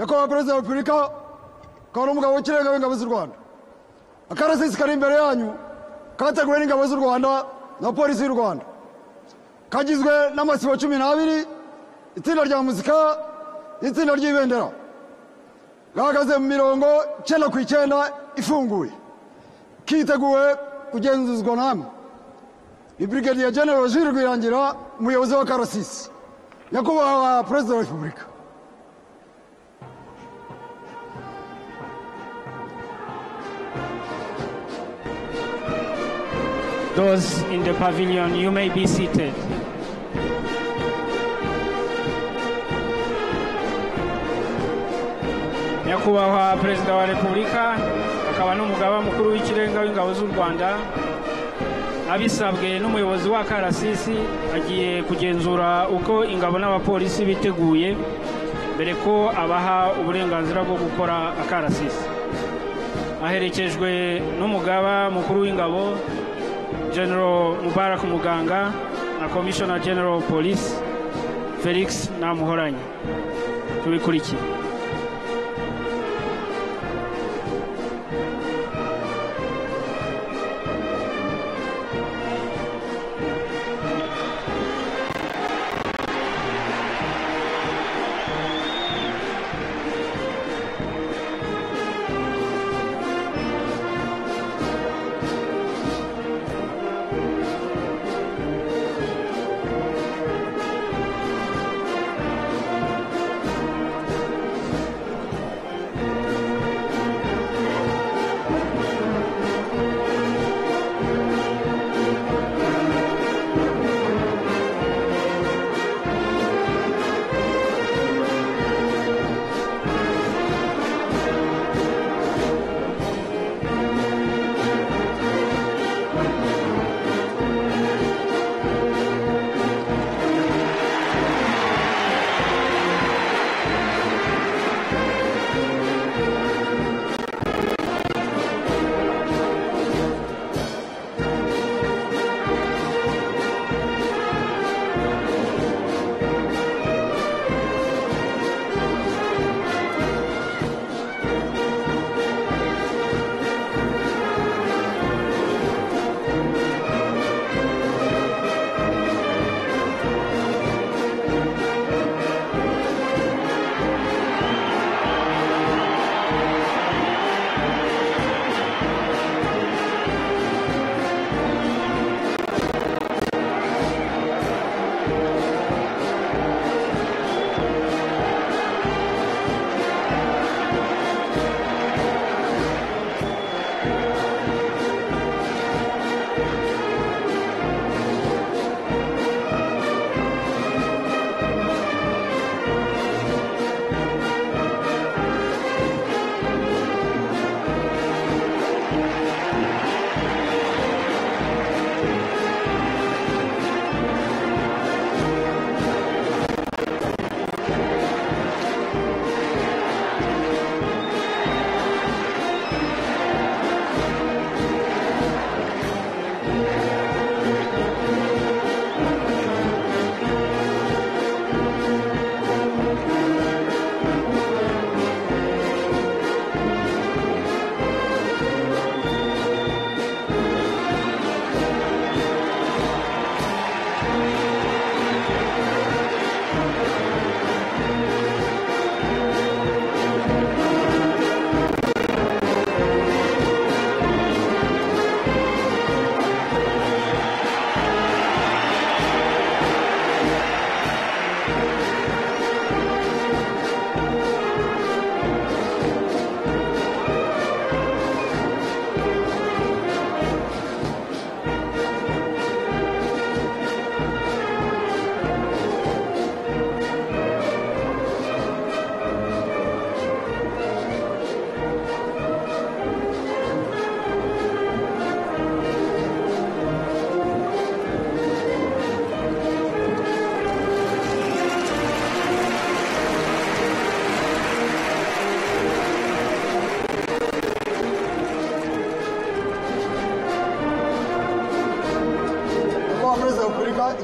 nyakubahwa perezida wa repubulika akaba n'umugabo w'ikirenga w'ingabo z'u rwanda. Akarasisi kari imbere yanyu kateguwe n'ingabo z'u rwanda na polisi y'u rwanda. Kagizwe n'amasibo cumi n'abiri itsinda rya muzika n'itsinda ry'ibendera. Gahagaze mu mirongo icyenda ku icyenda ifunguye. Kiteguwe kugenzuzwa namwe. Ni brigadier general Jules Rwirangira umuyobozi wa karasisi nyakubahwa perezida wa repubulika. Those in the pavilion, you may be seated. nyakubahwa perezida wa repubulika akaba n'umugaba mukuru w'ikirenga w'ingabo z'u rwanda abisabwe n'umuyobozi wa karasisi agiye kugenzura uko ingabo n'abapolisi biteguye mbere ko abaha uburenganzira bwo gukora akarasisi aherekejwe n'umugaba mukuru w'ingabo general mubarak muganga na commissioner general police felix namuhoranye. Tubikurikiye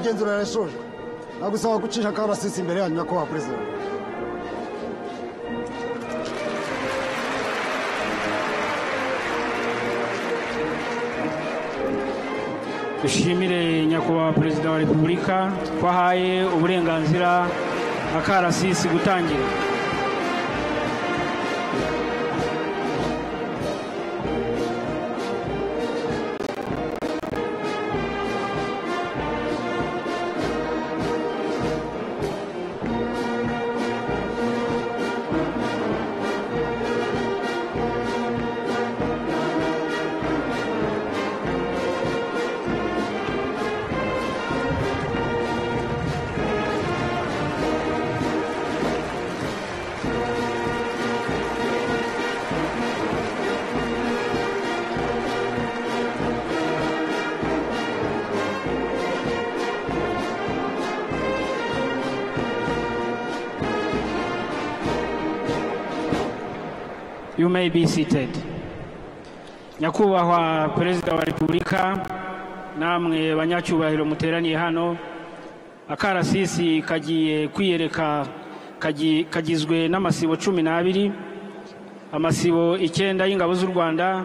igenzura yarashoje nagusaba gucisha akarasisi imbere yanyu nyakubahwa perezida dushimire nyakubahwa perezida wa repubulika wahaye uburenganzira akarasisi gutangira. May be seated. Nyakubahwa Perezida wa Repubulika, namwe banyacyubahiro muteraniye hano, akarasisi kagiye kwiyereka kagi- kagizwe n'amasibo cumi n'abiri, amasibo icyenda y'ingabo z'u Rwanda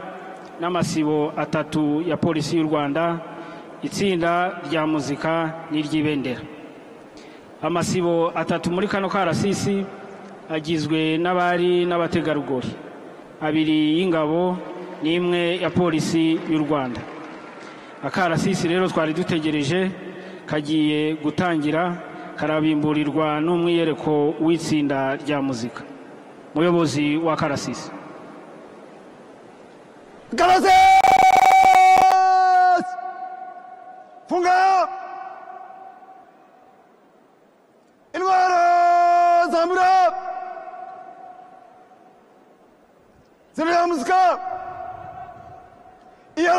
n'amasibo atatu ya polisi y'u Rwanda, itsinda rya muzika n'iry'ibendera. Amasibo atatu muri kano karasisi agizwe n'abari n'abategarugori abiri y'ingabo n'imwe ya polisi y'u rwanda akarasisi rero twari dutegereje kagiye gutangira karabimburirwa n'umwiyereko w'itsinda rya muzika muyobozi wa karasisi Karasisi! Funga!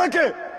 Danke!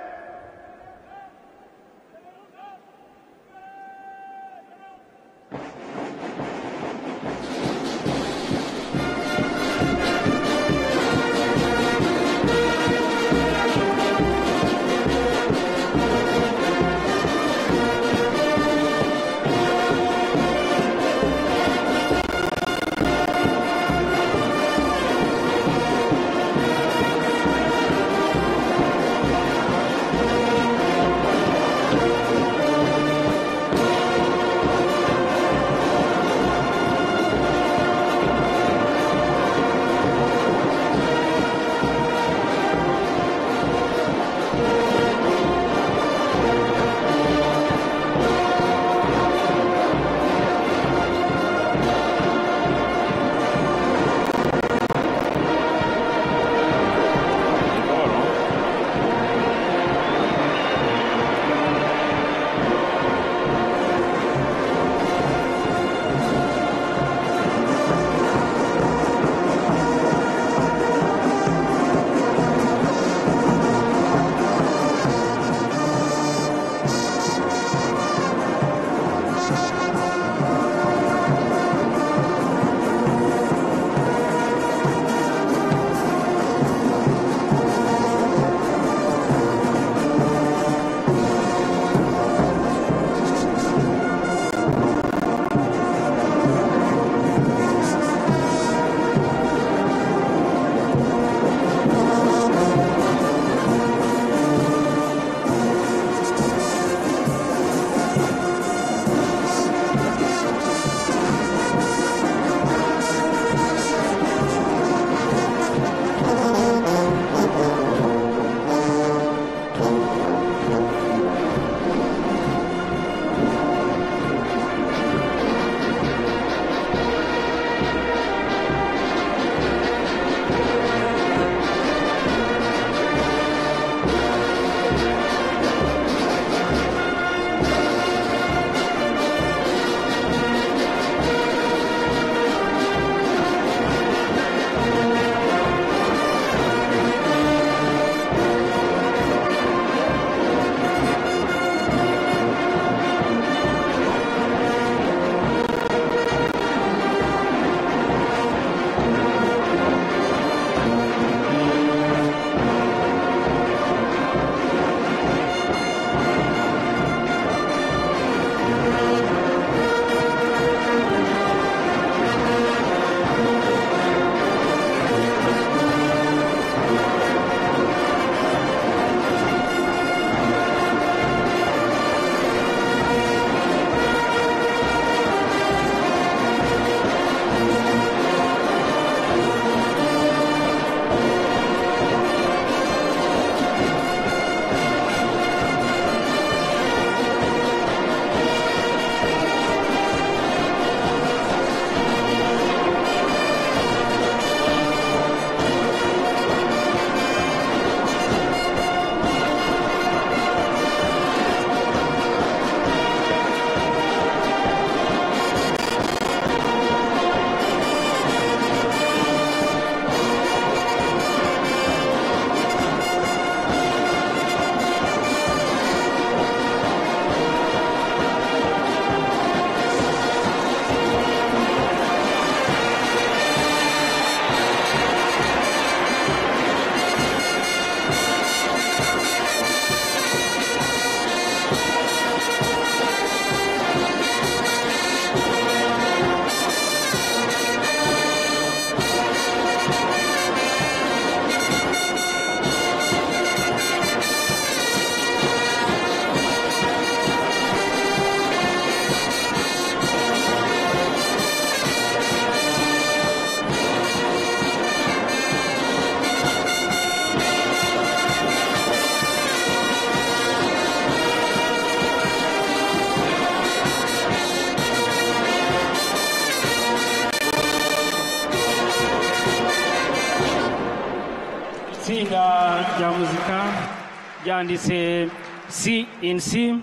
Byanditse c in c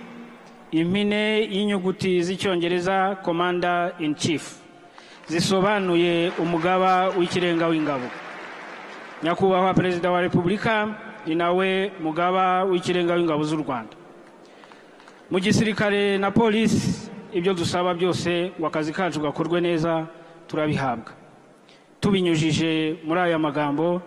impine y'inyuguti z'icyongereza commander in chief. Zisobanuye umugaba w'ikirenga w'ingabo. Nyakubahwa perezida wa repubulika ni nawe mugaba w'ikirenga w'ingabo z'u rwanda. Mu gisirikare na polisi ibyo dusaba byose ngo akazi kacu gakorwe neza turabihabwa. Tubinyujije muri aya magambo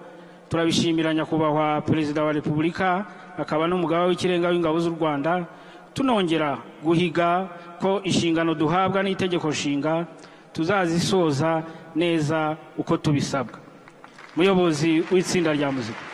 turabishimira nyakubahwa perezida wa repubulika akaba n'umugaba w'ikirenga w'ingabo z'u rwanda tunongera guhiga ko inshingano duhabwa n'itegeko nshinga tuzazisoza neza uko tubisabwa. Muyobozi w'itsinda rya muzika.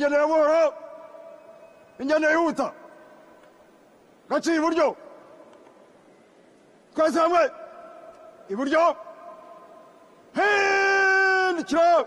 Mu ngendera buhoro. Ingendo yihuta gaciye iburyo. Twese hamwe iburyo hindukira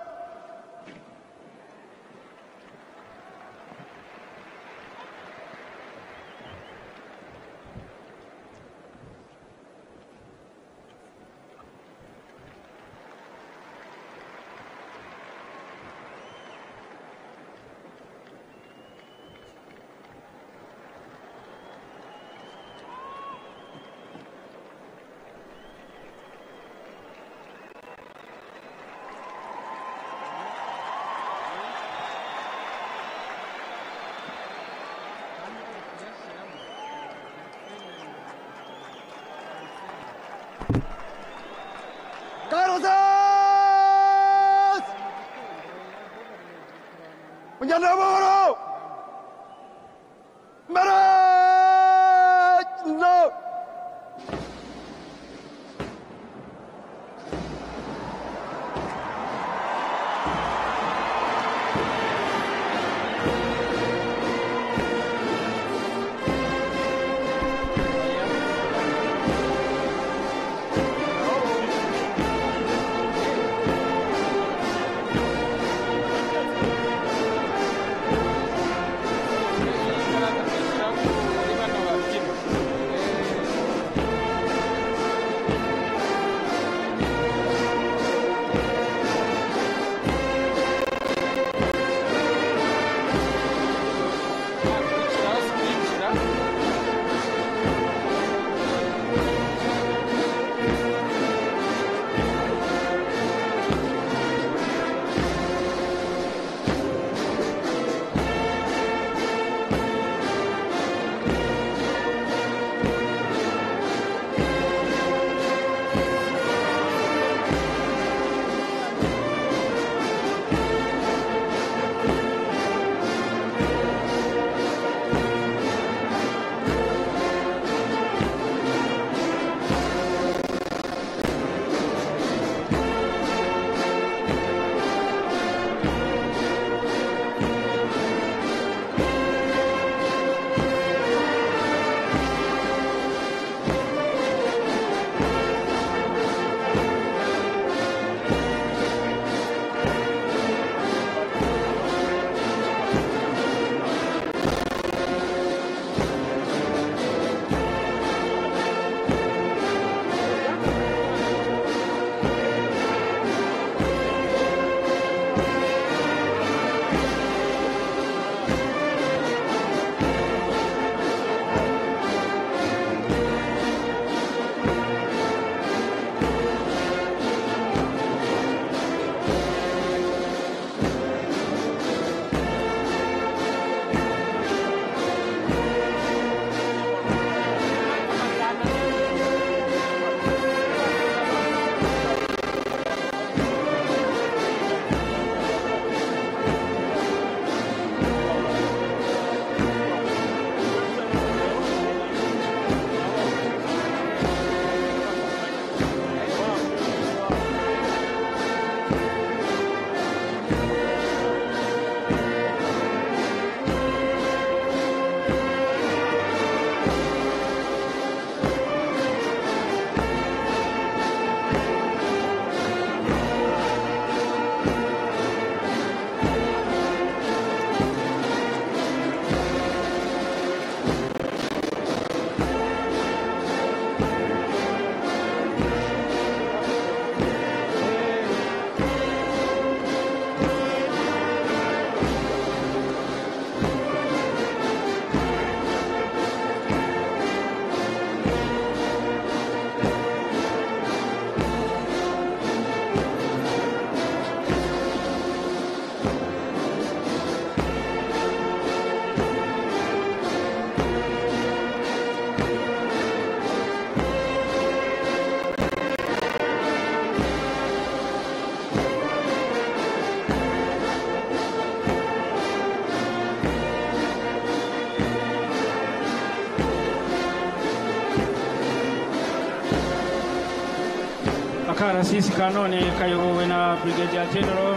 akarasisi kanone kayobowe na brigadier general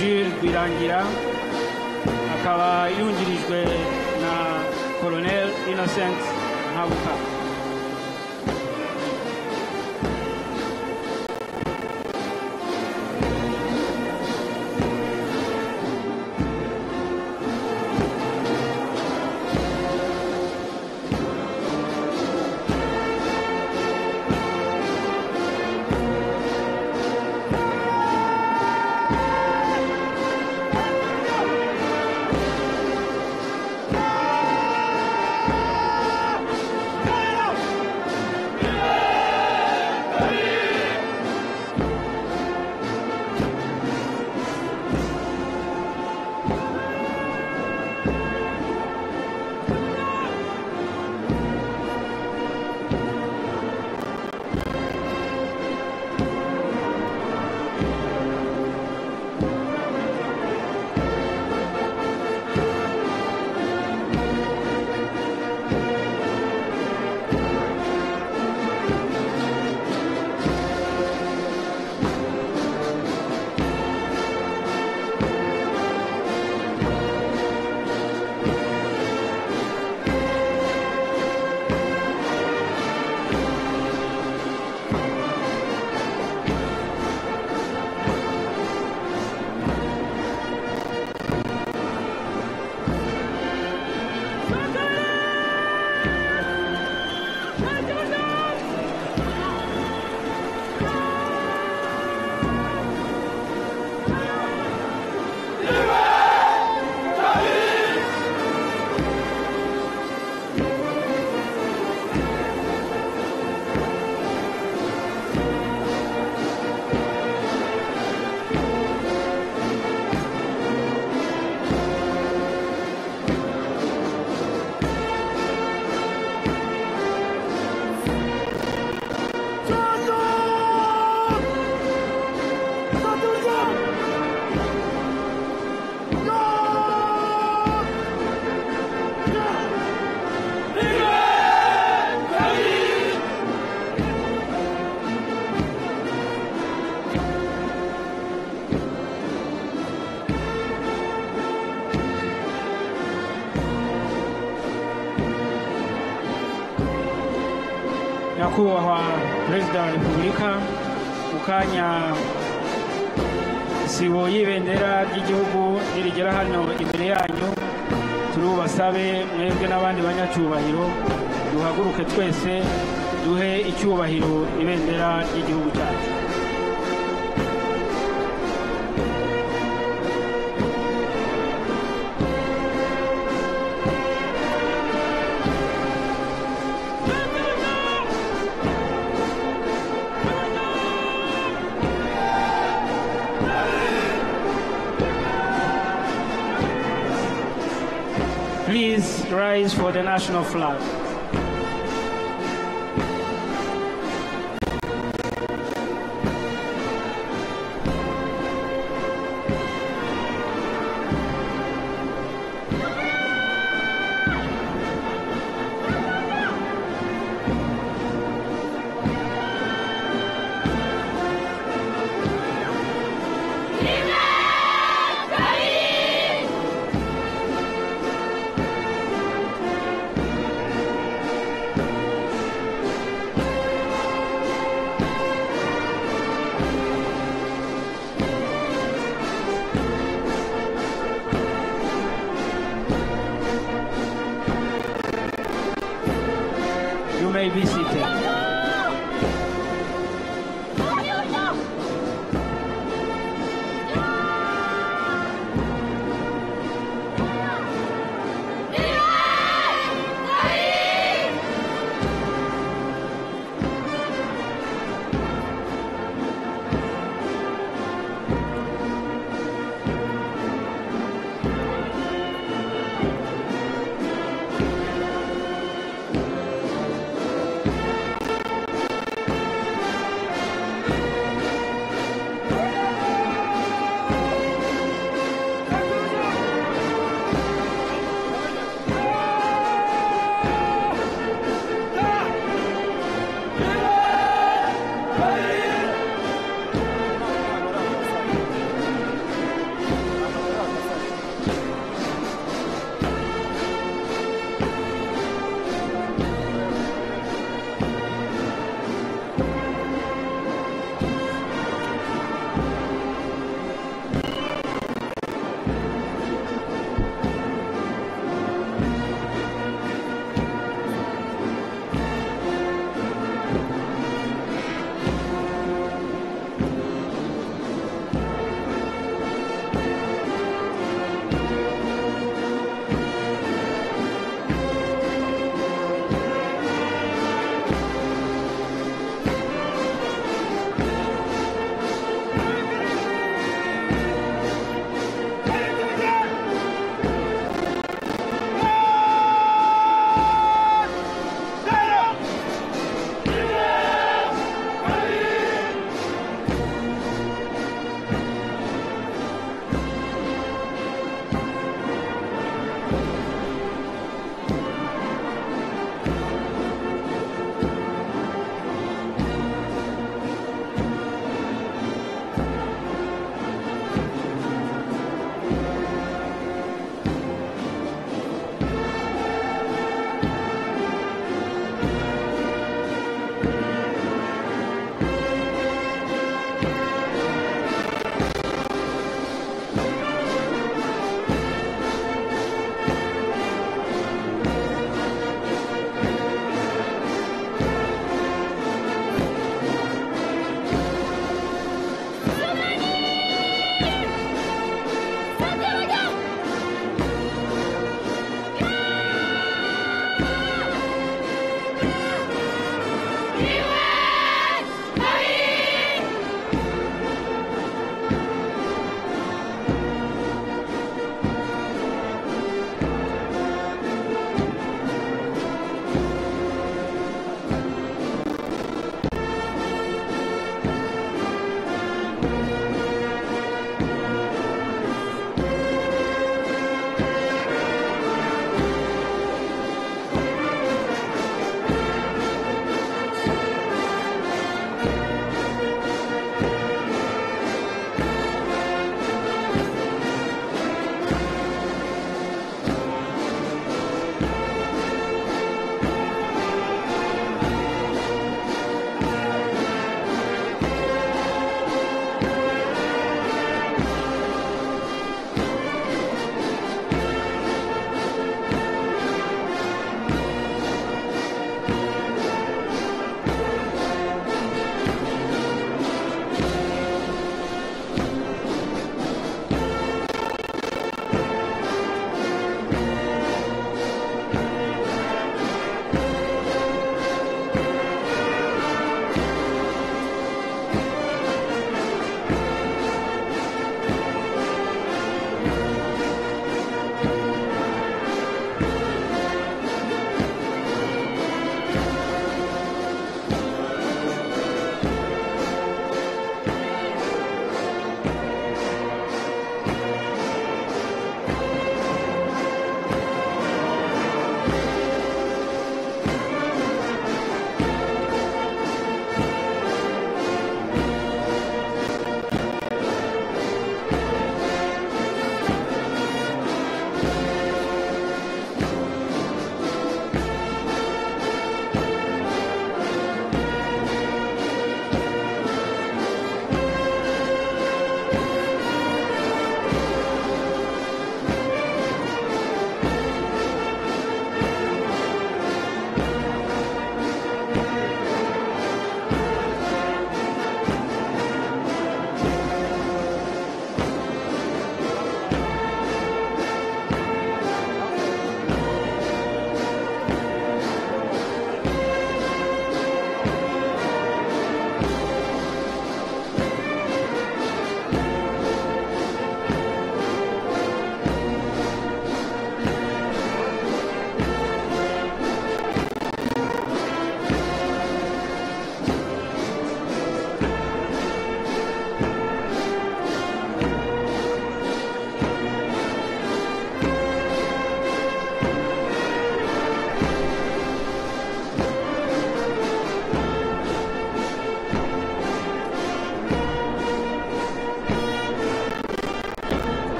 jules rwirangira akaba yungirijwe na colonel innocent ntabuka Let's go! Nyakubahwa perezida wa repubulika mu kanya isibo y'ibendera ry'igihugu nirigera hano imbere yanyu. Turi bubasabe mwebwe n'abandi banyacyubahiro duhaguruke twese duhe icyubahiro ibendera ry'igihugu cyacu. Please rise for the national flag.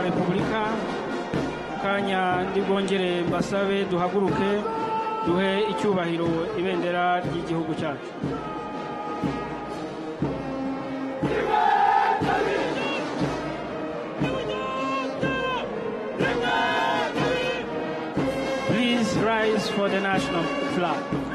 Wa repubulika kanya ndi bwongere mbasabe duhaguruke duhe icyubahiro ibendera ry'igihugu cyacu Please rise for the national flag.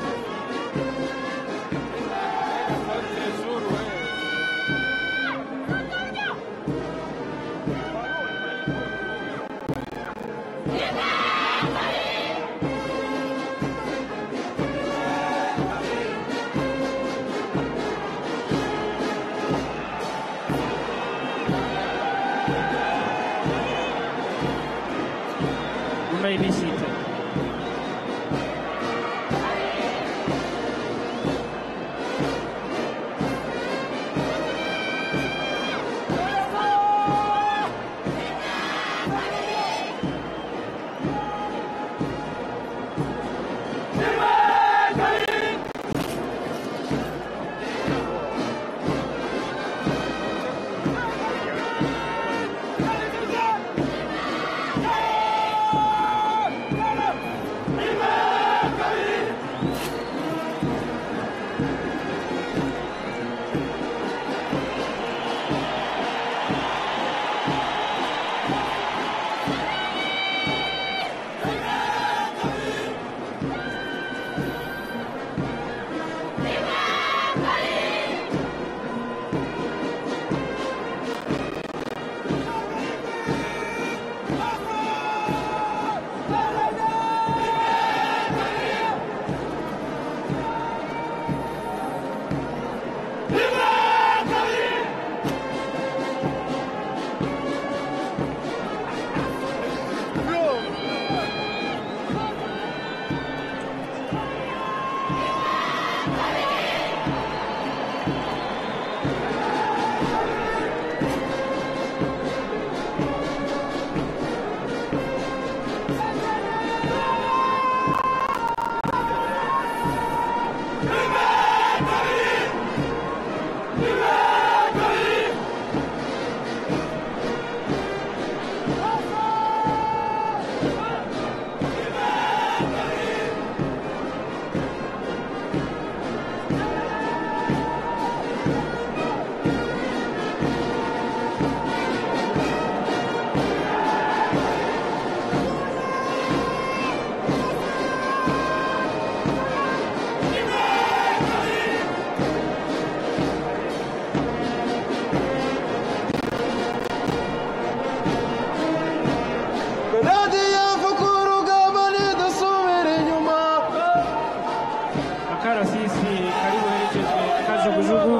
Akarasisi kari buherekezwe kajugujugu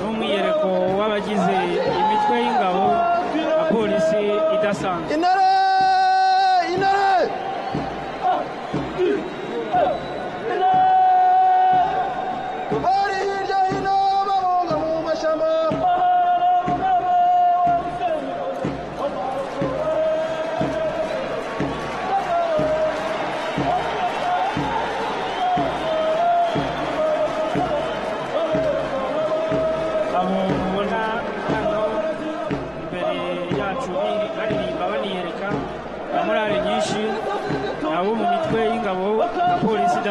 n'umwiyereko w'abagize imitwe y'ingabo na polisi idasanzwe.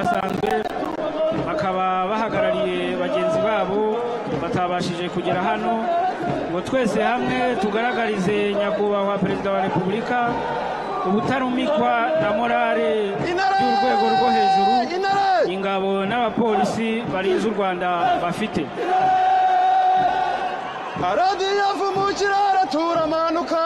Idasanzwe bakaba bahagarariye bagenzi babo batabashije kugera hano. Ngo twese hamwe tugaragarize nyakubahwa perezida wa repubulika ubutarumikwa na morale y'urwego rwo hejuru ingabo n'abapolisi barinze u rwanda bafite. Radiyo avumukira turamanuka.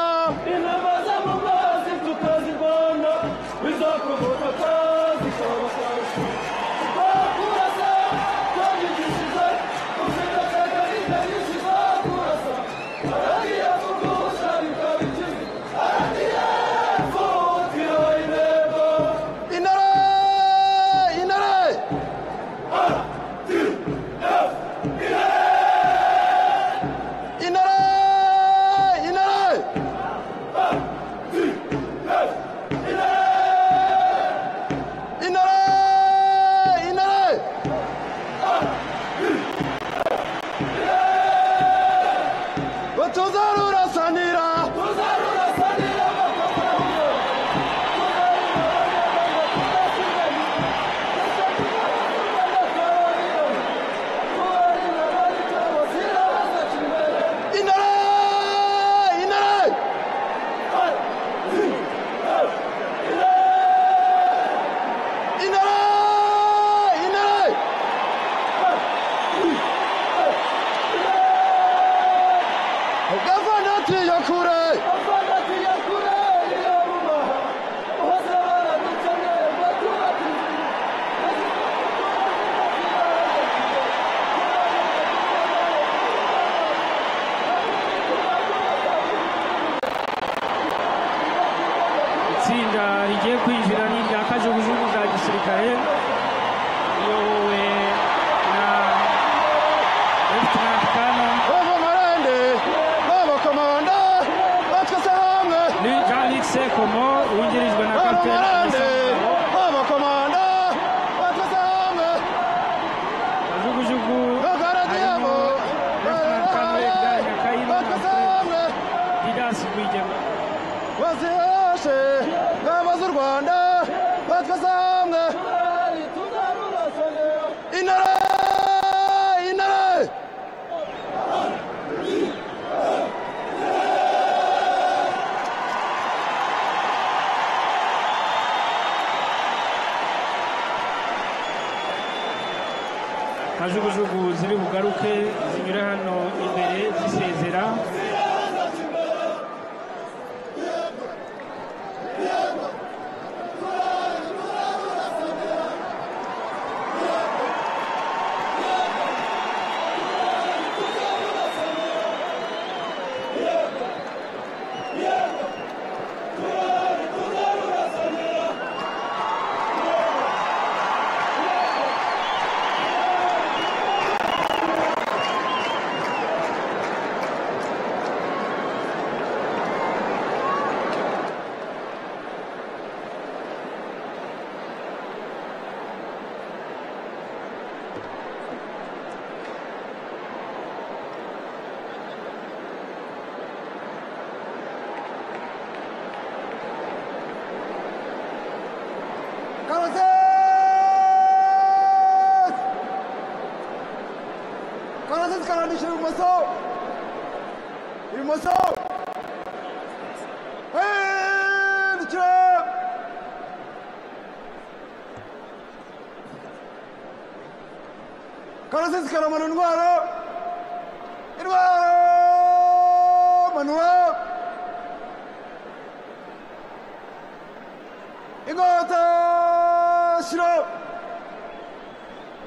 江川田しろ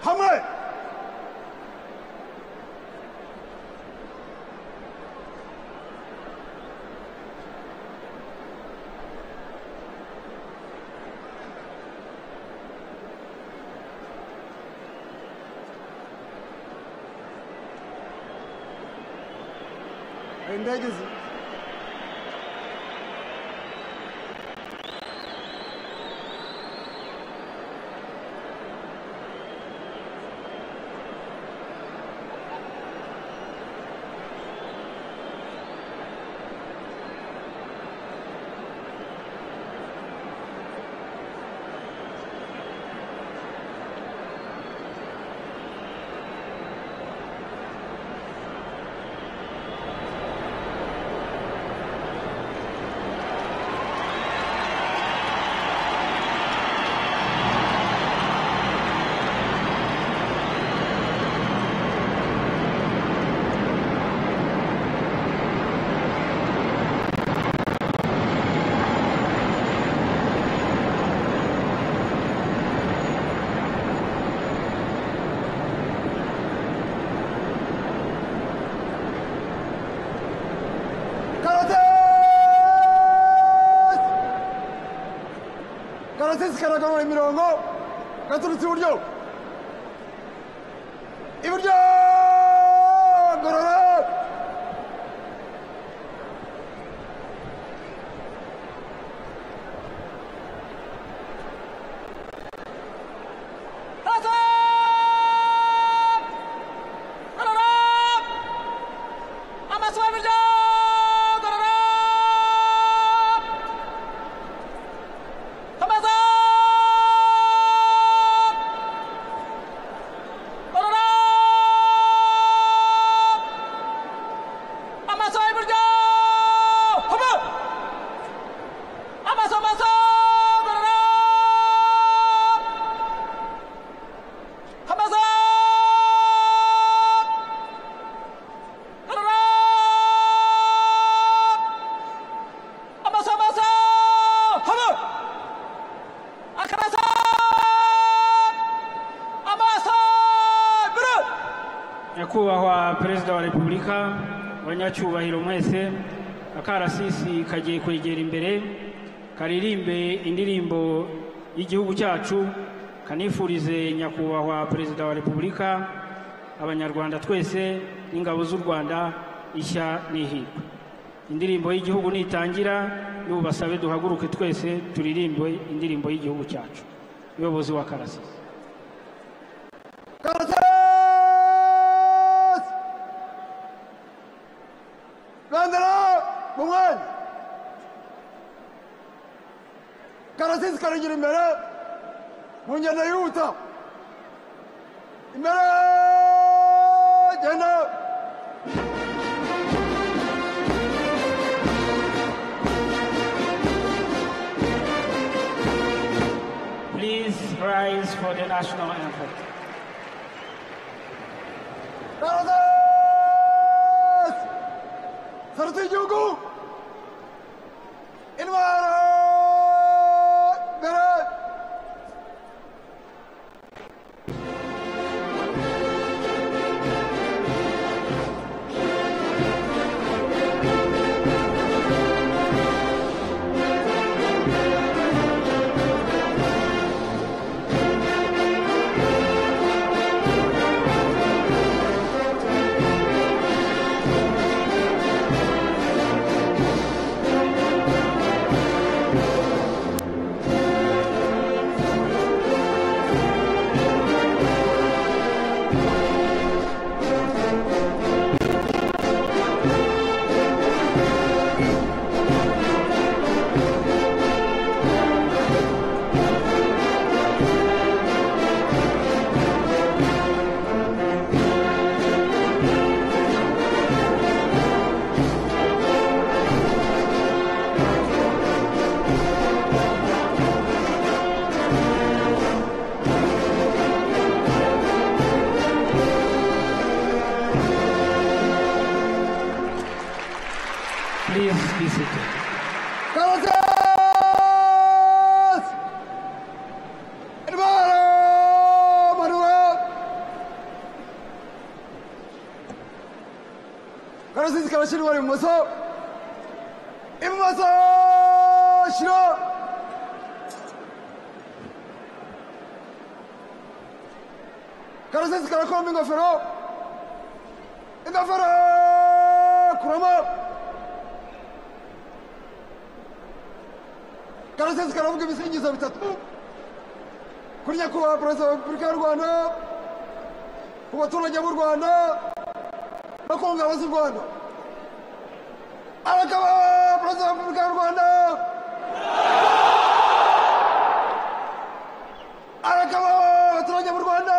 浜へ遠慮です through. ndabashaka abanyacyubahiro mwese akarasisi kagiye kwegera imbere karirimbe indirimbo y'igihugu cyacu kanifurize nyakubahwa perezida wa repubulika abanyarwanda twese n'ingabo z'u rwanda ishya n'ihirwe. Indirimbo y'igihugu nitangira n'ubu basabe duhaguruke twese turirimbe indirimbo y'igihugu cyacu. Umuyobozi wa karasisi. Karasisi karagira imbere mu ngendo yihuta. Imbere! Genda! please rise for the national anthem Karasisi! Sarıtı igihugu! Biją z fizyki. ¡Vamos! ¡Hermano! ¡Manuel! ¡Conoces que va a ser un hermoso! ¡Hermoso! ¡Shiro! ¡Conoces que va a ser un hermoso! ¡Hermoso! ¡Kurama! Karasisi karavuga ibisingizo bitatu kuri nyakubahwa perezida wa repubulika y'u rwanda ku baturage b'u rwanda no ku ngabo z'u rwanda abagabo perezida wa repubulika y'u rwanda abagabo abaturage b'u rwanda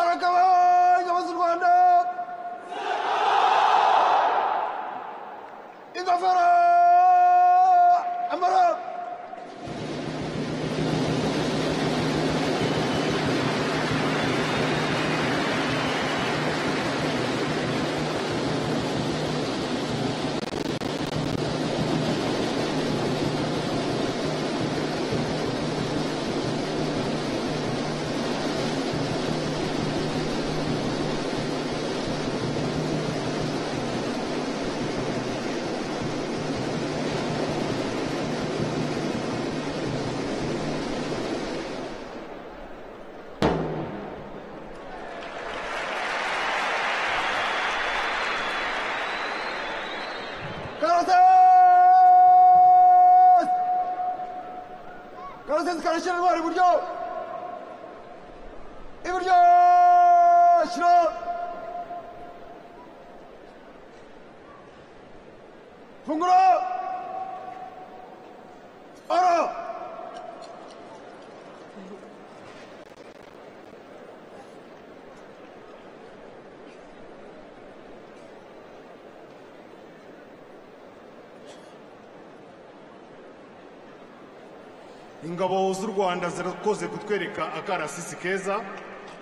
abagabo ingabo z'u rwanda ingofero amara karasesi karasesi karashyira intwari iburyo iburyo shyira funguro oro ingabo z'u rwanda zirakoze kutwereka akarasisi keza.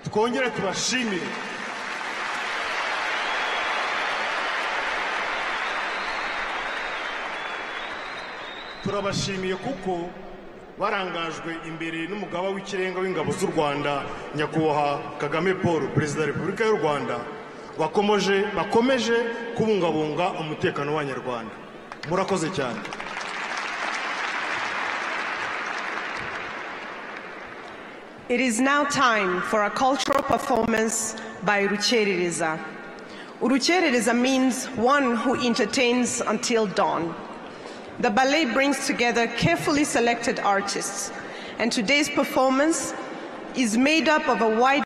Twongere tubashimire. Turabashimiye kuko barangajwe imbere n'umugaba w'ikirenga w'ingabo z'u rwanda nyakubahwa kagame paul perezida wa repubulika y'u rwanda. Bakomeje kubungabunga umutekano w'abanyarwanda murakoze cyane. It is now time for a cultural performance by Urucherereza. Urucherereza means one who entertains until dawn. The ballet brings together carefully selected artists, and today's performance is made up of a wide